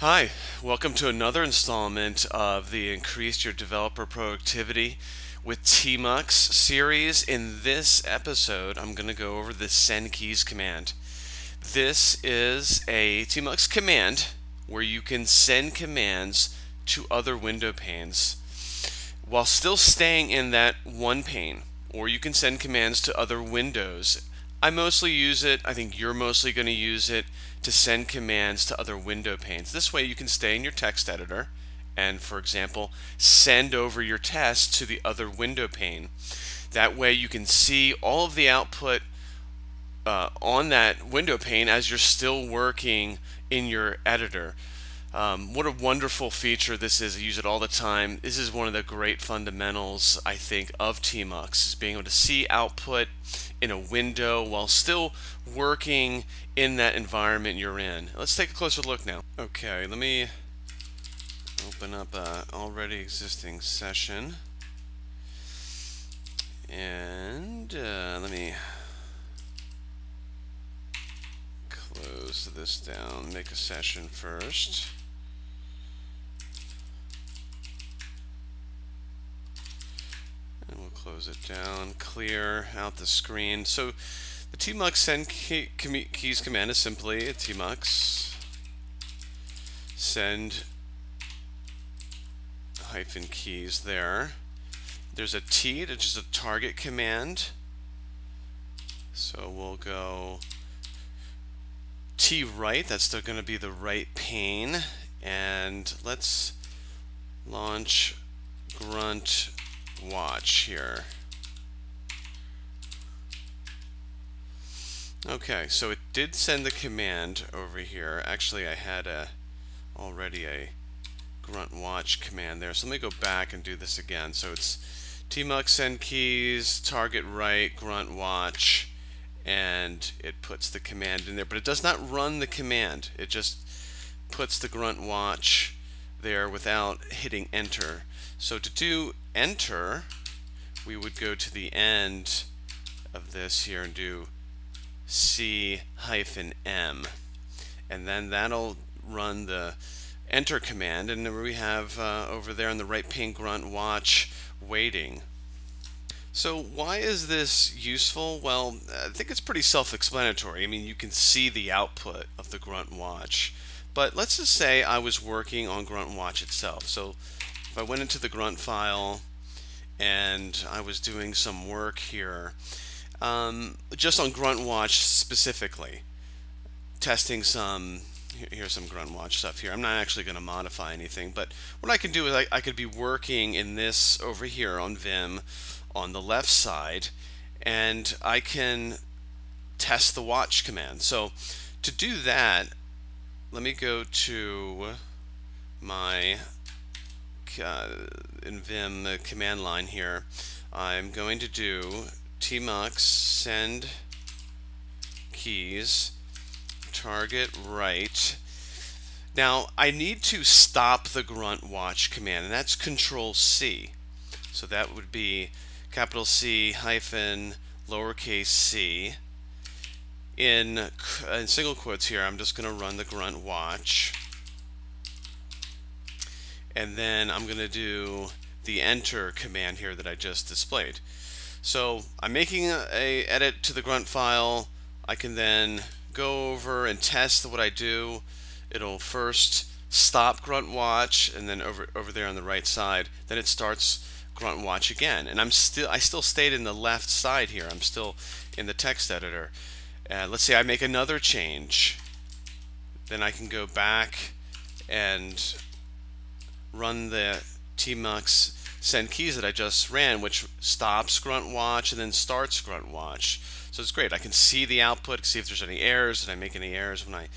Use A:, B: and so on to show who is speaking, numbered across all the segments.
A: Hi, welcome to another installment of the Increase Your Developer Productivity with Tmux series. In this episode, I'm going to go over the send keys command. This is a Tmux command where you can send commands to other window panes while still staying in that one pane, or you can send commands to other windows. I mostly use it, I think you're mostly going to use it to send commands to other window panes. This way you can stay in your text editor and, for example, send over your test to the other window pane. That way you can see all of the output uh, on that window pane as you're still working in your editor. Um, what a wonderful feature this is. I use it all the time. This is one of the great fundamentals, I think, of Tmux, is being able to see output in a window while still working in that environment you're in. Let's take a closer look now. Okay, let me open up a already existing session. And uh, let me close this down, make a session first. Close it down, clear out the screen. So the tmux send key, keys command is simply a tmux send hyphen keys there. There's a T, which is a target command. So we'll go T right, that's still going to be the right pane. And let's launch grunt watch here. Okay, so it did send the command over here. Actually, I had a already a grunt watch command there. So let me go back and do this again. So it's tmux send keys, target right, grunt watch, and it puts the command in there. But it does not run the command. It just puts the grunt watch there without hitting enter. So to do enter, we would go to the end of this here and do C hyphen M. And then that'll run the enter command and we have uh, over there on the right pane grunt watch waiting. So why is this useful? Well, I think it's pretty self-explanatory. I mean, you can see the output of the grunt watch. But let's just say I was working on grunt watch itself. So if I went into the grunt file and I was doing some work here, um, just on grunt watch specifically, testing some, here's some grunt watch stuff here. I'm not actually going to modify anything, but what I can do is I, I could be working in this over here on Vim on the left side, and I can test the watch command. So to do that, let me go to my uh, in Vim the command line here, I'm going to do tmux send keys target right. Now I need to stop the grunt watch command and that's control C. So that would be capital C hyphen lowercase c. In, in single quotes here I'm just going to run the grunt watch and then I'm going to do the enter command here that I just displayed. So I'm making a, a, edit to the grunt file. I can then go over and test what I do. It'll first stop grunt watch and then over over there on the right side then it starts grunt watch again and I'm still I still stayed in the left side here I'm still in the text editor uh, let's say I make another change then I can go back and run the tmux send keys that I just ran, which stops grunt watch and then starts grunt watch. So it's great. I can see the output, see if there's any errors. Did I make any errors when I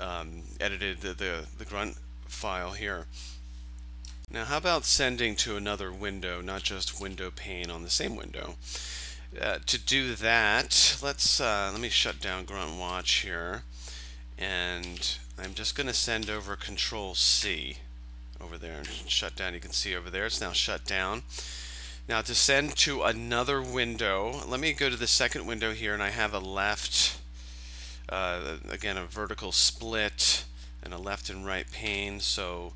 A: um, edited the, the, the grunt file here? Now how about sending to another window, not just window pane on the same window? Uh, to do that, let's uh, let me shut down grunt watch here, and I'm just going to send over Control C over there and shut down. You can see over there it's now shut down. Now to send to another window, let me go to the second window here and I have a left, uh, again a vertical split and a left and right pane. So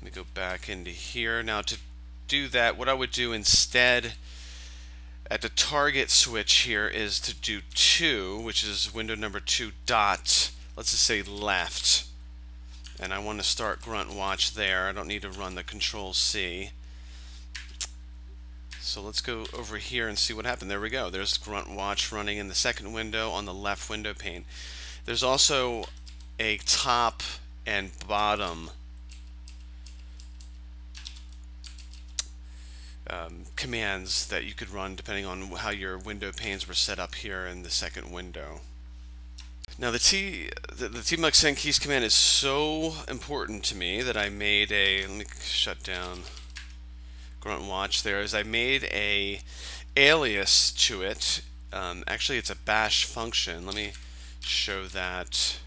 A: let me go back into here. Now to do that, what I would do instead at the target switch here is to do 2, which is window number 2 dot, let's just say left. And I want to start grunt watch there. I don't need to run the control C. So let's go over here and see what happened. There we go. There's grunt watch running in the second window on the left window pane. There's also a top and bottom um, commands that you could run depending on how your window panes were set up here in the second window. Now the T the, the tmux send keys command is so important to me that I made a let me shut down grunt watch there is I made a alias to it. Um, actually it's a bash function. Let me show that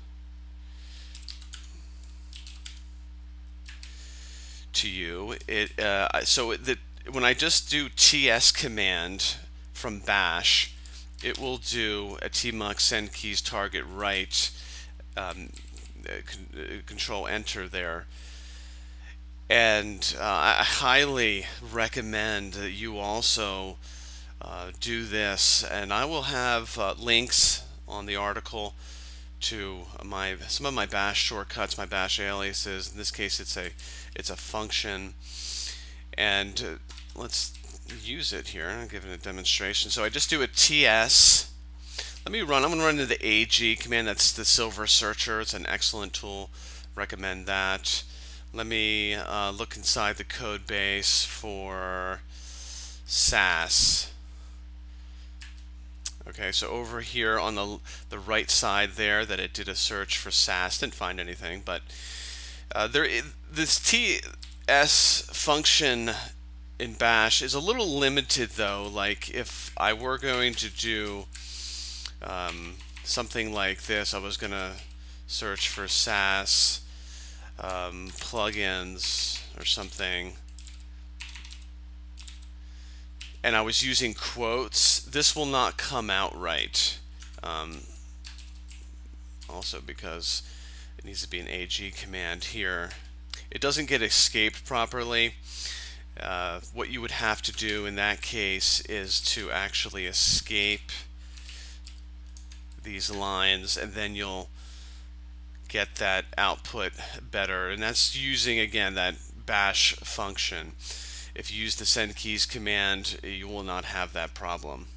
A: to you. It uh, so the when I just do ts command from bash, it will do a tmux send keys target right, um, uh, uh, control enter there. And uh, I highly recommend that you also uh, do this. And I will have uh, links on the article to my some of my bash shortcuts, my bash aliases. In this case, it's a it's a function. And uh, let's use it here. I'll give it a demonstration. So I just do a TS. Let me run. I'm going to run into the AG command. That's the Silver Searcher. It's an excellent tool. Recommend that. Let me uh, look inside the code base for SAS. Okay, so over here on the the right side there, that it did a search for SAS. Didn't find anything, but uh, there this TS function in bash is a little limited though. Like if I were going to do um, something like this I was gonna search for SAS um, plugins or something. And I was using quotes. This will not come out right um, also because it needs to be an AG command here. It doesn't get escaped properly uh, what you would have to do in that case is to actually escape these lines and then you'll get that output better. And that's using again that bash function. If you use the send keys command you will not have that problem.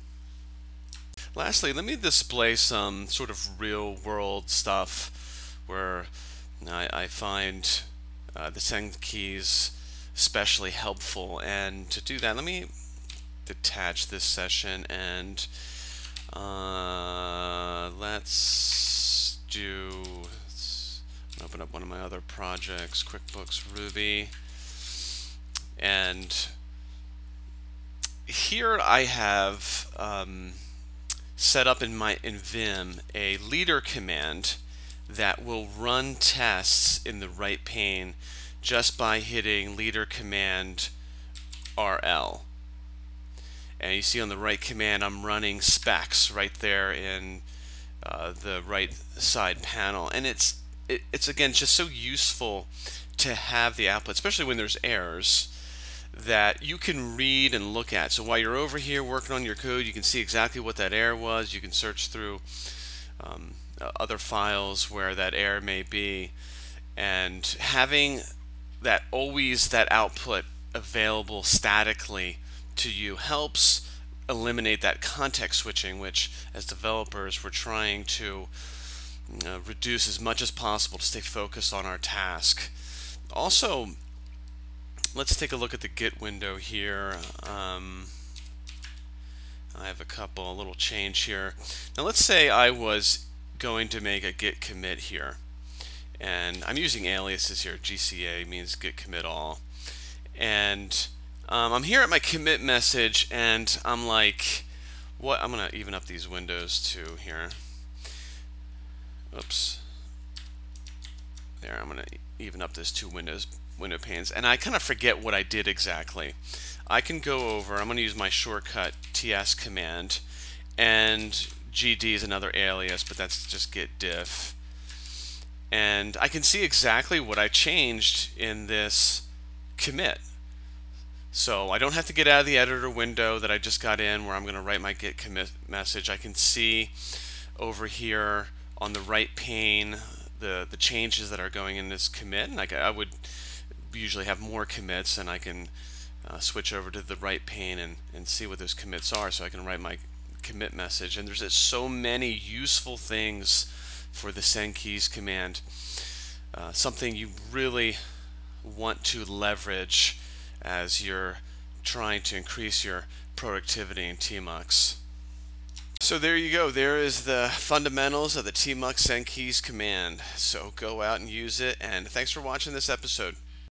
A: Lastly let me display some sort of real world stuff where I, I find uh, the send keys especially helpful. And to do that, let me detach this session and uh, let's do, let's open up one of my other projects, QuickBooks Ruby. And here I have um, set up in my in Vim a leader command that will run tests in the right pane just by hitting leader command RL. And you see on the right command I'm running specs right there in uh, the right side panel. And it's it, it's again just so useful to have the applet, especially when there's errors that you can read and look at. So while you're over here working on your code, you can see exactly what that error was. You can search through um, other files where that error may be. And having that always that output available statically to you helps eliminate that context switching which as developers we're trying to uh, reduce as much as possible to stay focused on our task. Also let's take a look at the git window here. Um, I have a couple a little change here. Now let's say I was going to make a git commit here and I'm using aliases here. GCA means git commit all. And um, I'm here at my commit message and I'm like what I'm gonna even up these windows too here. Oops. There I'm gonna even up this two windows window panes. And I kind of forget what I did exactly. I can go over I'm gonna use my shortcut ts command and gd is another alias but that's just git diff and I can see exactly what I changed in this commit. So I don't have to get out of the editor window that I just got in where I'm going to write my git commit message. I can see over here on the right pane the, the changes that are going in this commit. And I, I would usually have more commits and I can uh, switch over to the right pane and, and see what those commits are so I can write my commit message. And there's just so many useful things for the send keys command. Uh, something you really want to leverage as you're trying to increase your productivity in Tmux. So there you go. There is the fundamentals of the Tmux send keys command. So go out and use it. And thanks for watching this episode.